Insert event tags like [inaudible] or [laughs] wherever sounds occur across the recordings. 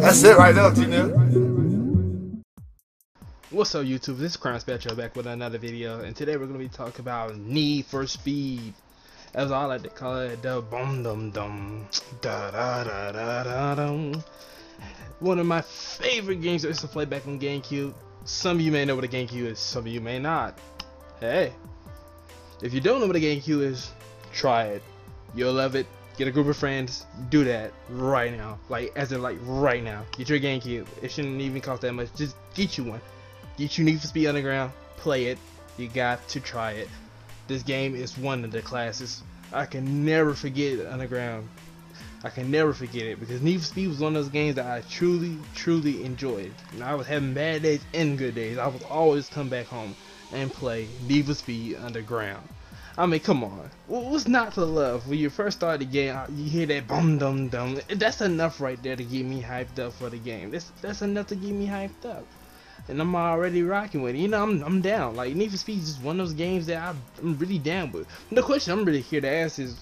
That's it right now, T-Nip. What's up YouTube, this is CrownSpectro back with another video and today we're going to be talking about Need for Speed. As I like to call it, the bum dum dum. Da da da da da dum. One of my favorite games I used to play back on GameCube. Some of you may know what a GameCube is, some of you may not. Hey, if you don't know what a GameCube is, try it you'll love it get a group of friends, do that right now. Like, as in, like, right now. Get your GameCube. It shouldn't even cost that much. Just get you one. Get you Need for Speed Underground. Play it. You got to try it. This game is one of the classes. I can never forget Underground. I can never forget it because Need for Speed was one of those games that I truly, truly enjoyed. And I was having bad days and good days. I would always come back home and play Need for Speed Underground. I mean, come on. What's not to love? When you first start the game, you hear that bum dum dum. That's enough right there to get me hyped up for the game. That's that's enough to get me hyped up. And I'm already rocking with it. You know, I'm I'm down. Like Need for Speed is just one of those games that I'm really down with. The question I'm really here to ask is,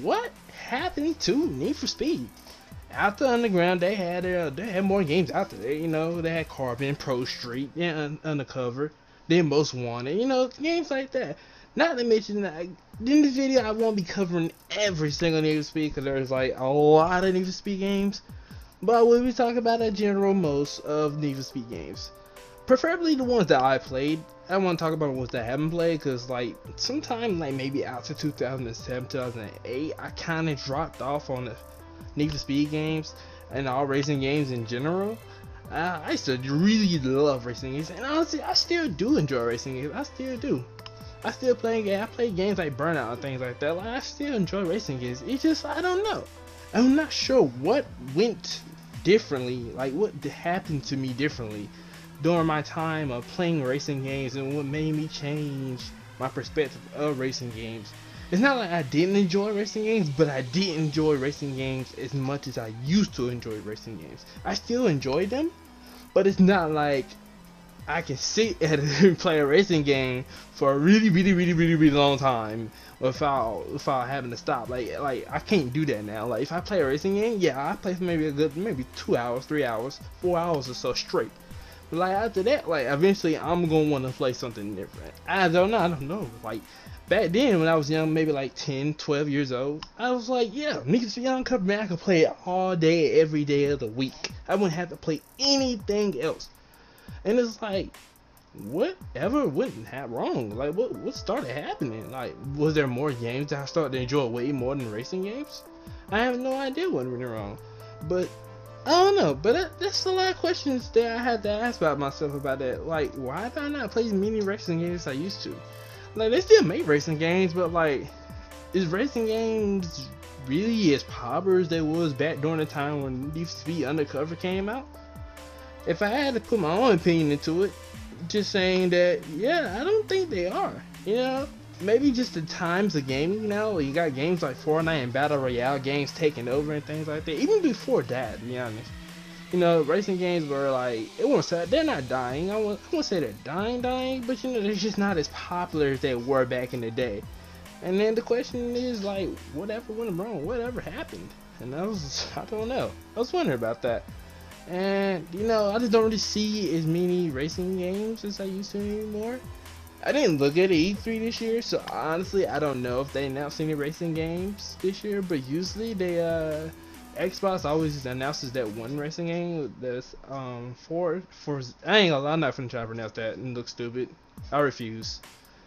what happened to Need for Speed? After Underground, they had uh, they had more games out there. You know, they had Carbon, Pro Street, and Undercover, then Most Wanted. You know, games like that. Not to mention that in this video I won't be covering every single Need for Speed because there's like a lot of Need for Speed games. But we'll be talking about a general most of Need for Speed games. Preferably the ones that I played. I want to talk about the ones that I haven't played because like sometime like maybe after 2007, 2008 I kind of dropped off on the Need for Speed games and all racing games in general. Uh, I used to really love racing games and honestly I still do enjoy racing games. I still do. I still play games. I play games like Burnout and things like that. Like I still enjoy racing games. It's just I don't know. I'm not sure what went differently. Like what happened to me differently during my time of playing racing games and what made me change my perspective of racing games. It's not like I didn't enjoy racing games, but I did enjoy racing games as much as I used to enjoy racing games. I still enjoy them, but it's not like I can sit [laughs] and play a racing game for a really, really, really, really, really long time without without having to stop. Like like I can't do that now. Like if I play a racing game, yeah, I play for maybe a good maybe two hours, three hours, four hours or so straight. Like after that, like eventually I'm gonna want to play something different. I don't know. I don't know. Like back then when I was young, maybe like 10, 12 years old, I was like, yeah, niggas young cover man, I could play it all day, every day of the week. I wouldn't have to play anything else. And it's like, whatever went wrong? Like, what what started happening? Like, was there more games that I started to enjoy way more than racing games? I have no idea what went wrong. But I don't know. But that, that's a lot of questions that I had to ask about myself about that. Like, why did I not play as many racing games as I used to? Like, they still make racing games, but like, is racing games really as popular as they was back during the time when Need Speed Undercover came out? if I had to put my own opinion into it, just saying that, yeah, I don't think they are. You know, maybe just the times of gaming you know, you got games like Fortnite and Battle Royale games taking over and things like that. Even before that, to be honest. You know, racing games were like, it won't say, they're not dying. I won't, I won't say they're dying, dying, but you know, they're just not as popular as they were back in the day. And then the question is like, whatever went wrong? Whatever happened? And I was, I don't know. I was wondering about that. And you know, I just don't really see as many racing games as I used to anymore. I didn't look at E3 this year, so honestly, I don't know if they announced any racing games this year. But usually, they uh, Xbox always announces that one racing game. That's um for for I ain't gonna, I'm not gonna try to pronounce that and look stupid. I refuse.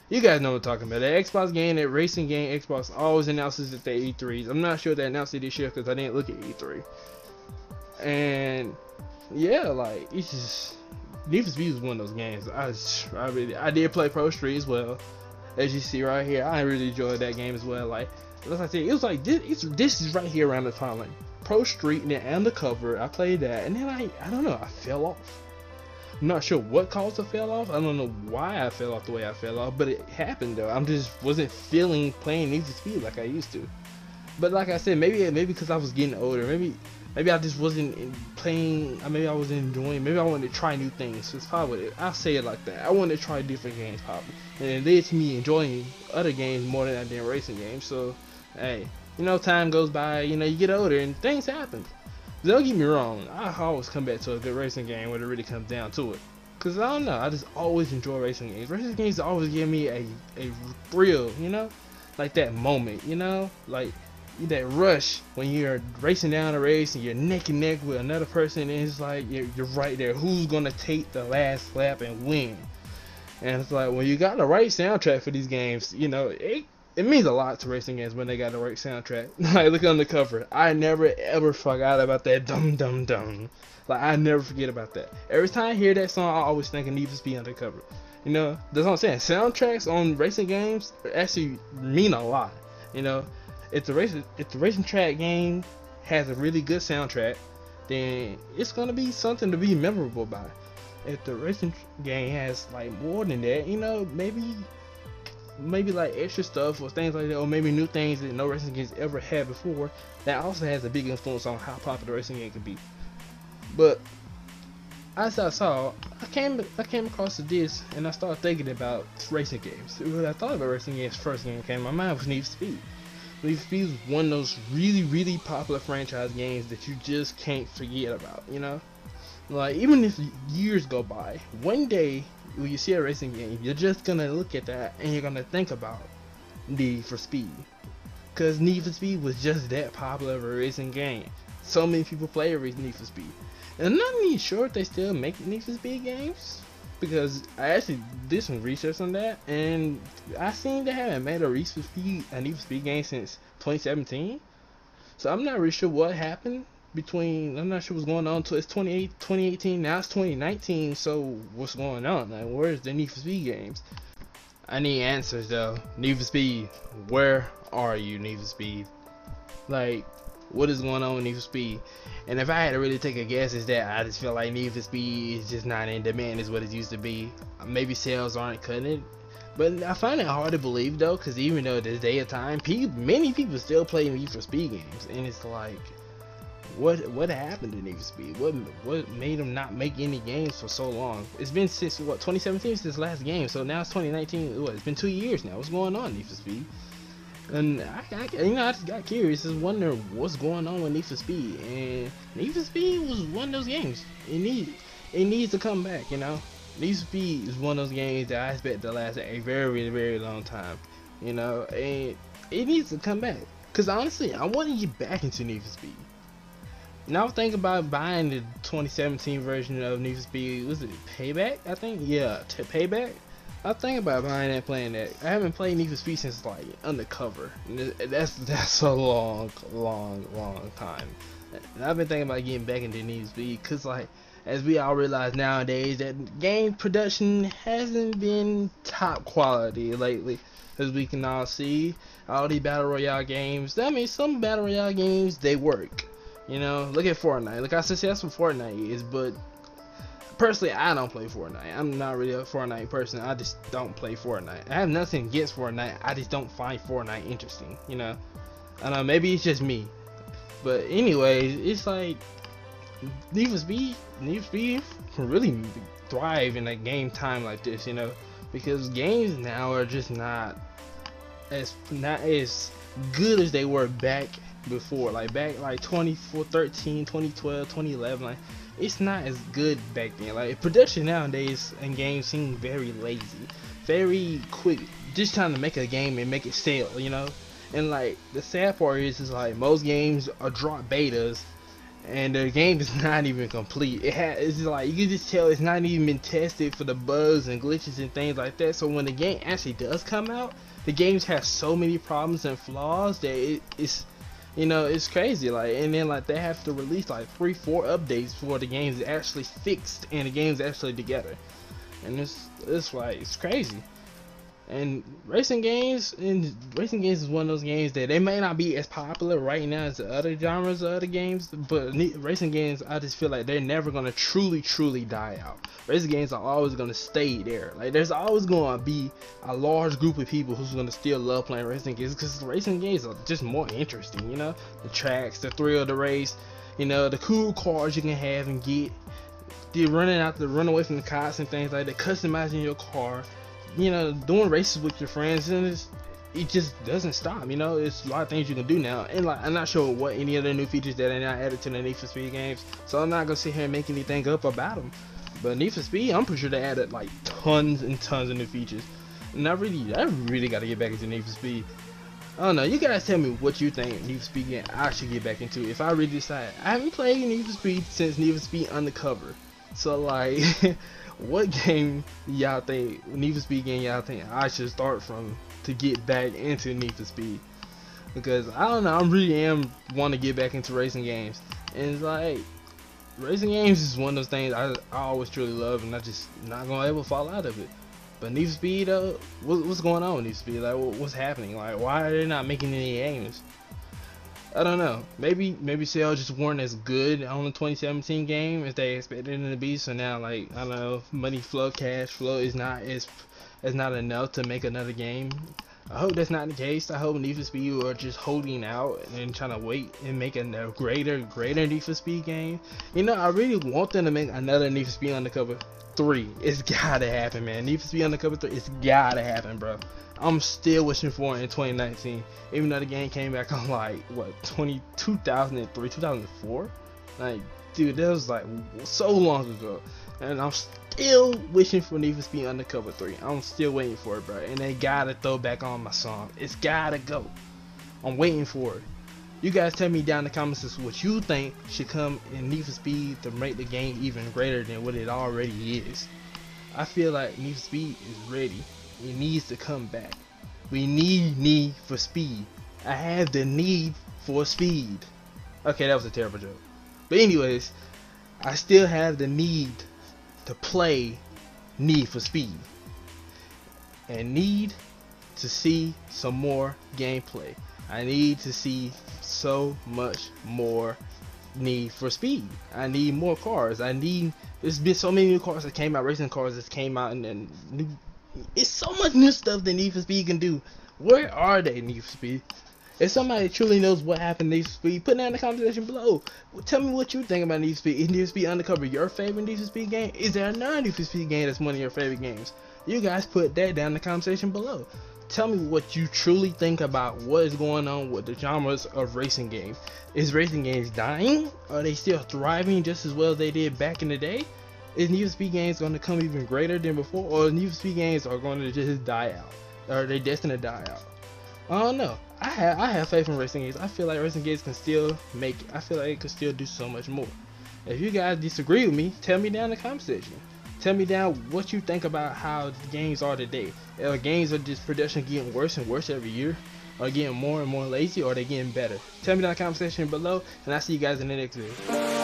You guys know what I'm talking about. The Xbox game, that racing game, Xbox always announces at the E3s. I'm not sure they announced it this year because I didn't look at E3. And yeah, like it's just Need for is one of those games. I I really I did play Pro Street as well, as you see right here. I really enjoyed that game as well. Like as I said, it was like this. It's, this is right here around the time like Pro Street and then Undercover. I played that, and then I I don't know. I fell off. I'm not sure what caused the fell off. I don't know why I fell off the way I fell off, but it happened though. I'm just wasn't feeling playing Need for Speed like I used to. But like I said, maybe maybe because I was getting older, maybe maybe I just wasn't playing. Uh, maybe I wasn't enjoying. Maybe I wanted to try new things. It's probably it. I say it like that. I wanted to try different games, probably, and it led to me enjoying other games more than I did racing games. So, hey, you know, time goes by. You know, you get older and things happen. Don't get me wrong. I always come back to a good racing game when it really comes down to it. Cause I don't know, I just always enjoy racing games. Racing games always give me a a thrill, you know, like that moment, you know, like that rush when you're racing down a race and you're neck and neck with another person and it's like you're, you're right there. Who's gonna take the last lap and win? And it's like when you got the right soundtrack for these games you know it, it means a lot to racing games when they got the right soundtrack. [laughs] Like look on the cover. I never ever forgot about that dum dum dum. Like i never forget about that. Every time i hear that song i always think of need for speed undercover. You know that's what i'm saying. Soundtracks on racing games actually mean a lot you know if the racing if the racing track game has a really good soundtrack, then it's gonna be something to be memorable by. If the racing game has like more than that, you know, maybe maybe like extra stuff or things like that, or maybe new things that no racing games ever had before, that also has a big influence on how popular racing game can be. But as I saw, I came I came across this and I started thinking about racing games. When I thought about racing games first game came my mind was Need for Speed. Need for Speed is one of those really, really popular franchise games that you just can't forget about, you know? Like, even if years go by, one day when you see a racing game, you're just gonna look at that and you're gonna think about Need for Speed. Because Need for Speed was just that popular of a racing game. So many people play Need for Speed. And I'm not even sure if they still make Need for Speed games because I actually did some research on that, and I seen they haven't made a Need for Speed game since 2017. So I'm not really sure what happened between. I'm not sure what's going on it's 2018. Now it's 2019. So what's going on? Like, where's the Need for Speed games? I need answers though. Need for Speed, where are you, Need for Speed? Like, what is going on with Need for Speed. And if I had to really take a guess, is that I just feel like Need for Speed is just not in demand as what it used to be. Maybe sales aren't cutting it. But I find it hard to believe though, because even though this day of time, people, many people still play Need for Speed games, and it's like, what what happened to Need for Speed? What what made them not make any games for so long? It's been since what 2017 since this last game, so now it's 2019. What, it's been two years now. What's going on, Need for Speed? And I, I, you know, I just got curious, just wondering what's going on with Need for Speed. And Need for Speed was one of those games. It needs, it needs to come back. You know, Need for Speed is one of those games that I expect to last a very, very long time. You know, and it needs to come back. Cause honestly, I want to get back into Need for Speed. Now I'm thinking about buying the 2017 version of Need for Speed. Was it Payback? I think. Yeah, Payback. I think about buying that, playing that. I haven't played Need for Speed since like Undercover. That's [laughs] that's a long, long, long time. And I've been thinking about getting back into Need for Speed because like as we all realize nowadays that game production hasn't been top quality lately. As we can all see, all these battle royale games. I mean, some battle royale games they work. You know, look at Fortnite. Look how successful Fortnite is, but personally, I don't play Fortnite. I'm not really a Fortnite person. I just don't play Fortnite. I have nothing against Fortnite. I just don't find Fortnite interesting. You know, I don't know maybe it's just me, but anyway, it's like Need for Speed. Need for Speed can really thrive in a game time like this. You know, because games now are just not as not as good as they were back before like back like 2013 2012 2011 like it's not as good back then. Like production nowadays in games seem very lazy, very quick, just trying to make a game and make it sell, you know. And like the sad part is, is like most games are drop betas, and the game is [laughs] not even complete. It has, it's like you can just tell it's not even been tested for the bugs and glitches and things like that. So when the game actually does come out, the games have so many problems and flaws that it, it's you know it's crazy like and then like they have to release like three four updates before the game's actually fixed and the game's actually together and it's it's like it's crazy and racing games and racing games is one of those games that they may not be as popular right now as the other genres of other games, but racing games I just feel like they're never gonna truly truly die out. Racing games are always gonna stay there. Like there's always gonna be a large group of people who's gonna still love playing racing games because racing games are just more interesting. You know, the tracks, the thrill of the race You know, the cool cars you can have and get. The running out the run away from the cops and things like that. Customizing your car. You know, doing races with your friends and it's it just doesn't stop. You know, it's a lot of things you can do now, and like I'm not sure what any other new features that are now added to the Need for Speed games, so I'm not gonna sit here and make anything up about them. But Need for Speed, I'm pretty sure they added like tons and tons of new features, and I really, I really got to get back into Need for Speed. I don't know. You guys tell me what you think Need for Speed game I should get back into. If I really decide, I haven't played Need for Speed since Need for Speed Undercover, so like. [laughs] what game y'all think Need for Speed game y'all think I should start from to get back into Need for Speed? Because I don't know, I really am want to get back into racing games, and it's like racing games is one of those things I, I always truly love, and I just not gonna ever fall out of it. But Need for Speed, uh, what, what's going on with Need for Speed? Like, what, what's happening? Like, why are they not making any games? I don't know. Maybe maybe sales just weren't as good on the 2017 game as they expected it to be. So now, like I don't know, money flow, cash flow is not is is not enough to make another game. I hope that's not the case. I hope Need for Speed are just holding out and trying to wait and make a greater, greater Need for Speed game. You know, I really want them to make another Need for Speed Undercover 3. It's gotta happen, man. Need for Speed Undercover 3, it's gotta happen, bro. I'm still wishing for it in 2019. Even though the game came back [laughs] on like what 20 2003, 2004. Like, dude, that was like so long ago, and I'm still wishing for Need for Speed Undercover 3. I'm still waiting for it, bro. And they gotta throw back on my song. It's gotta go. I'm waiting for it. You guys tell me down in the comments what you think should come in Need for Speed to make the game even greater than what it already is. I feel like Need for Speed is ready. It needs to come back. We need Need for Speed. I have the need for speed. Okay, that was a terrible joke. But anyways, I still have the need to play Need for Speed. And need to see some more gameplay. I need to see so much more Need for Speed. I need more cars. I need. There's been so many new cars that came out, racing cars that came out, and, and new it's so much new stuff that Need for Speed can do. Where are they, Need for Speed? If somebody truly knows what happened to Need for Speed, put down in the comment section below. Tell me what you think about Need for Speed. Is Need for Speed Undercover your favorite Need for Speed game? Is there another Need for Speed game that's one of your favorite games? You guys put that down in the comment section below. Tell me what you truly think about what is going on with the genres of racing games. Is racing games dying? Are they still thriving just as well as they did back in the day? Is Need for Speed games going to come even greater than before, or Need for Speed games are going to just die out? Or they destined to die out? I don't know. I have I have faith in racing games. I feel like racing games can still make. I feel like it can still do so much more. If you guys disagree with me, tell me down in the comment section. Tell me down what you think about how the games are today. Are games are just production getting worse and worse every year? Are getting more and more lazy, or are they getting better? Tell me down in the comment section below, and I'll see you guys in the next video.